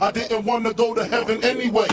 I didn't wanna go to heaven anyway.